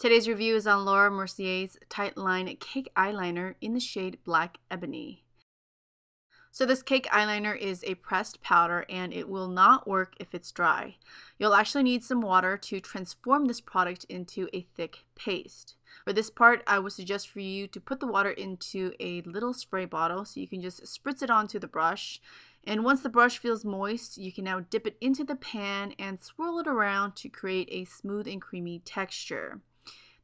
Today's review is on Laura Mercier's Tightline Cake Eyeliner in the shade Black Ebony. So this cake eyeliner is a pressed powder and it will not work if it's dry. You'll actually need some water to transform this product into a thick paste. For this part, I would suggest for you to put the water into a little spray bottle so you can just spritz it onto the brush. And once the brush feels moist, you can now dip it into the pan and swirl it around to create a smooth and creamy texture.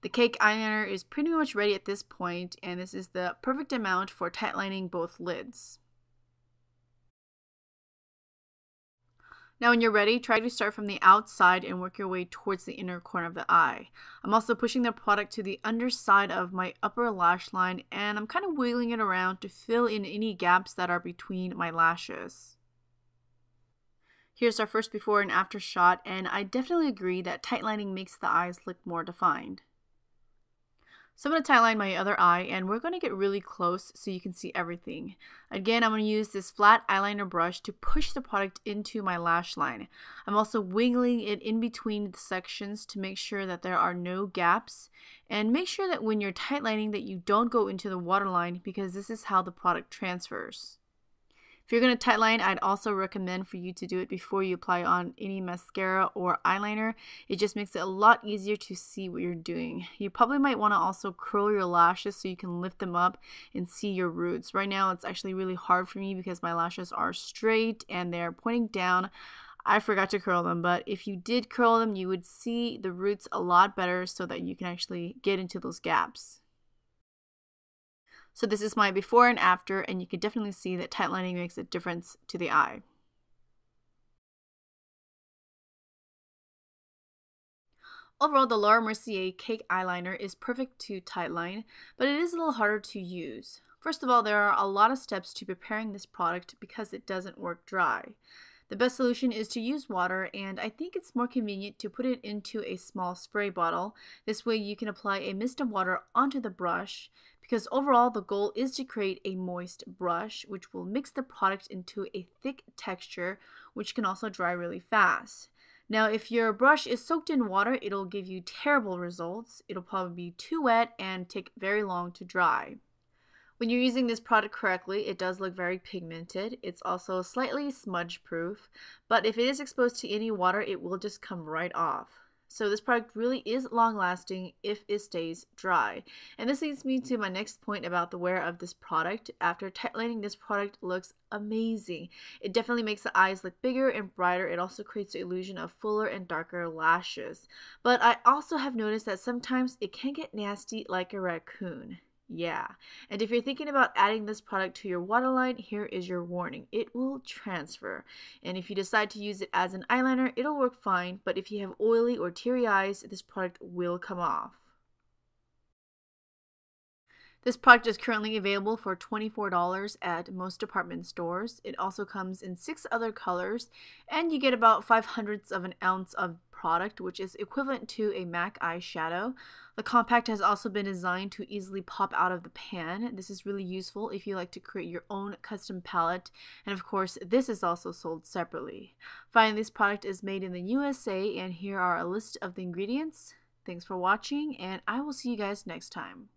The cake eyeliner is pretty much ready at this point, and this is the perfect amount for tightlining both lids. Now when you're ready, try to start from the outside and work your way towards the inner corner of the eye. I'm also pushing the product to the underside of my upper lash line and I'm kind of wiggling it around to fill in any gaps that are between my lashes. Here's our first before and after shot and I definitely agree that tightlining makes the eyes look more defined. So I'm going to tightline my other eye and we're going to get really close so you can see everything. Again, I'm going to use this flat eyeliner brush to push the product into my lash line. I'm also wiggling it in between the sections to make sure that there are no gaps and make sure that when you're tightlining that you don't go into the waterline because this is how the product transfers. If you're going to tightline, I'd also recommend for you to do it before you apply on any mascara or eyeliner. It just makes it a lot easier to see what you're doing. You probably might want to also curl your lashes so you can lift them up and see your roots. Right now, it's actually really hard for me because my lashes are straight and they're pointing down. I forgot to curl them, but if you did curl them, you would see the roots a lot better so that you can actually get into those gaps. So this is my before and after, and you can definitely see that tightlining makes a difference to the eye. Overall, the Laura Mercier Cake Eyeliner is perfect to tightline, but it is a little harder to use. First of all, there are a lot of steps to preparing this product because it doesn't work dry. The best solution is to use water and I think it's more convenient to put it into a small spray bottle. This way you can apply a mist of water onto the brush because overall the goal is to create a moist brush which will mix the product into a thick texture which can also dry really fast. Now if your brush is soaked in water it'll give you terrible results. It'll probably be too wet and take very long to dry. When you're using this product correctly, it does look very pigmented. It's also slightly smudge proof, but if it is exposed to any water, it will just come right off. So this product really is long lasting if it stays dry. And this leads me to my next point about the wear of this product. After tightlining, this product looks amazing. It definitely makes the eyes look bigger and brighter. It also creates the illusion of fuller and darker lashes. But I also have noticed that sometimes it can get nasty like a raccoon. Yeah. And if you're thinking about adding this product to your waterline, here is your warning. It will transfer. And if you decide to use it as an eyeliner, it'll work fine, but if you have oily or teary eyes, this product will come off. This product is currently available for $24 at most department stores. It also comes in six other colors, and you get about 5 hundredths of an ounce of product, which is equivalent to a MAC eyeshadow. The compact has also been designed to easily pop out of the pan. This is really useful if you like to create your own custom palette, and of course, this is also sold separately. Finally, this product is made in the USA, and here are a list of the ingredients. Thanks for watching, and I will see you guys next time.